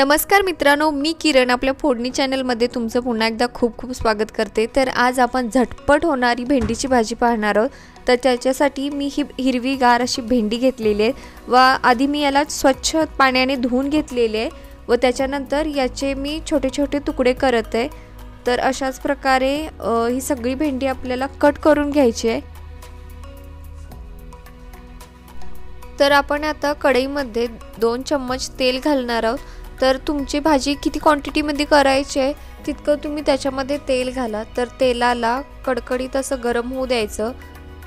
नमस्कार मित्रांनो मी किरण आपल्या फोडणी चॅनलमध्ये तुमचं पुन्हा एकदा खूप खूप स्वागत करते. तर आज आपण झटपट होणारी भेंडीची भाजी पाहणार आहोत. तर त्याच्यासाठी मी ही हिरवीगार अशी भेंडी घेतलेली आहे व आधी मी याला स्वच्छ पाण्याने धुवून घेतलेले आहे व त्याच्यानंतर याचे मी छोटे छोटे तुकडे करत आहे. तर अशाच प्रकारे ही सगळी भेंडी आपल्याला कट करून घ्यायची आहे. तर आपण आता कढईमध्ये दोन चम्मच तेल घालणार आहोत. तर तुमची भाजी किती क्वांटिटीमध्ये करायची आहे तितकं तुम्ही त्याच्यामध्ये तेल घाला. तर तेलाला कडकडीत असं गरम होऊ द्यायचं.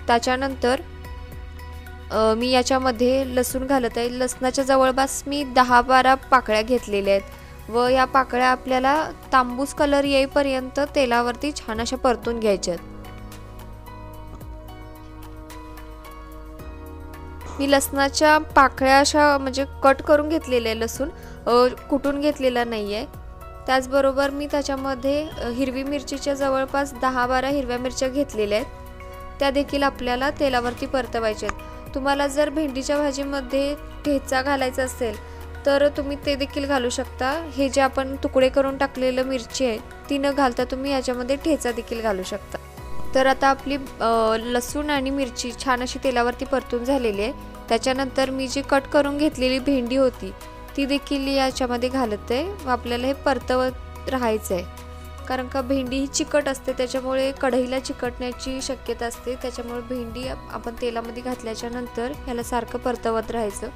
त्याच्यानंतर मी याच्यामध्ये लसूण घालत आहे. लसणाच्या जवळपास मी दहा बारा पाकळ्या घेतलेल्या आहेत. व या पाकळ्या आपल्याला तांबूस कलर येईपर्यंत तेलावरती छान अशा परतून घ्यायच्यात मी लसणाच्या पाकळ्या अशा म्हणजे कट करून घेतलेल्या आहे लसूण. कुटून घेतलेला नाही आहे त्याचबरोबर मी त्याच्यामध्ये हिरवी मिरचीच्या जवळपास दहा बारा हिरव्या मिरच्या घेतलेल्या आहेत. त्या देखील आपल्याला तेलावरती परतवायच्या आहेत. तुम्हाला जर भेंडीच्या भाजीमध्ये ठेचा घालायचा असेल तर तुम्ही ते देखील घालू शकता. हे जे आपण तुकडे करून टाकलेलं मिरची आहे ती न घालता तुम्ही याच्यामध्ये ठेचा देखील घालू शकता. तर आता आपली लसूण आणि मिरची छान अशी तेलावरती परतून झालेली आहे. त्याच्यानंतर मी जी कट करून घेतलेली भेंडी होती ती देखील याच्यामध्ये घालत. आहे व आपल्याला हे परतवत राहायचं आहे कारण का भेंडी ही चिकट असते त्याच्यामुळे कढईला चिकटण्याची शक्यता असते. त्याच्यामुळे भेंडी आपण तेलामध्ये घातल्याच्या नंतर ह्याला सारखं परतवत राहायचं.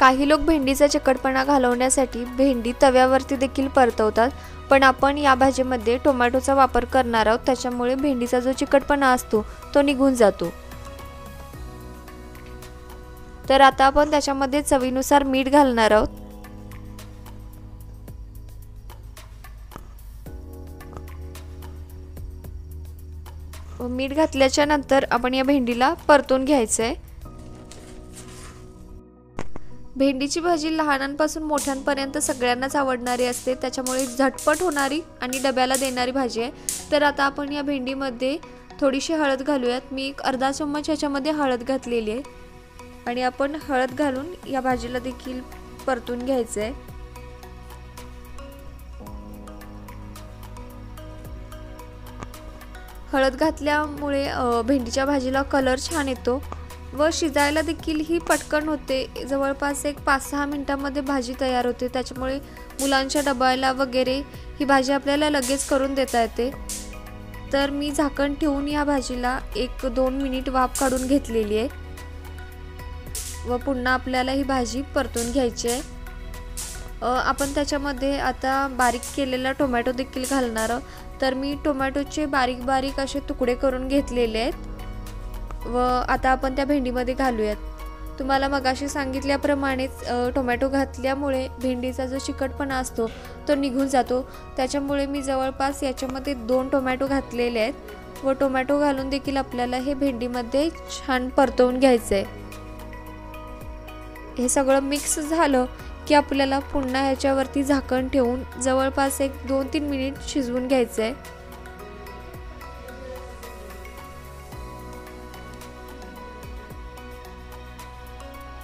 काही लोक भेंडीचा चिकटपणा घालवण्यासाठी भेंडी तव्यावरती देखील परतवतात. पण आपण या भाजीमध्ये टोमॅटोचा वापर करणार आहोत त्याच्यामुळे भेंडीचा जो चिकटपणा असतो तो निघून जातो. तर आता आपण त्याच्यामध्ये चवीनुसार मीठ घालणार आहोत. मीठ घातल्याच्या नंतर आपण या भेंडीला परतून घ्यायचं आहे भेंडीची भाजी लहानांपासून मोठ्यांपर्यंत सगळ्यांनाच आवडणारी असते. त्याच्यामुळे झटपट होणारी आणि डब्याला देणारी भाजी आहे. तर आता आपण या भेंडीमध्ये थोडीशी हळद घालूयात. मी एक अर्धा चम्मच ह्याच्यामध्ये हळद घातलेली आहे. आणि आपण हळद घालून या भाजीला देखील परतून घ्यायचं आहे हळद घातल्यामुळे भेंडीच्या भाजीला कलर छान येतो व शिजायला देखील ही पटकन होते. जवळपास एक पाच सहा मिनटामध्ये भाजी तयार होते. त्याच्यामुळे मुलांच्या डब्याला वगैरे ही भाजी आपल्याला लगेच करून देता येते. तर मी झाकण ठेवून या भाजीला एक दोन मिनिट वाफ काढून घेतलेली आहे. व पुन्हा आपल्याला ही भाजी परतून घ्यायची आहे. आपण त्याच्यामध्ये आता बारीक केलेला टोमॅटो देखील घालणार तर मी टोमॅटोचे बारीक बारीक असे तुकडे करून घेतलेले आहेत. व आता आपण त्या भेंडीमध्ये घालूयात. तुम्हाला मगाशी सांगितल्याप्रमाणेच टोमॅटो घातल्यामुळे भेंडीचा जो चिकटपणा असतो तो निघून जातो. त्याच्यामुळे मी जवळपास याच्यामध्ये दोन टोमॅटो घातलेले आहेत. व टोमॅटो घालून देखील आपल्याला हे भेंडीमध्ये छान परतवून घ्यायचं आहे हे सगळं मिक्स झालं की आपल्याला पुन्हा ह्याच्यावरती झाकण ठेवून जवळपास एक दोन तीन मिनिट शिजवून घ्यायचं आहे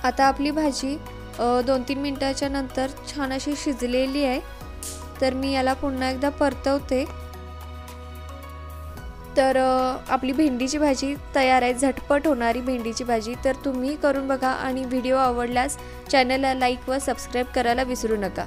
आता आपली भाजी दोन तीन मिनटाच्या नंतर छान अशी शिजलेली आहे. तर मी याला पुन्हा एकदा परतवते. तर आपली भेंडीची भाजी तयार आहे झटपट होणारी भेंडीची भाजी. तर तुम्ही करून बघा आणि व्हिडिओ आवडल्यास चॅनलला लाईक व सबस्क्राईब करायला विसरू नका.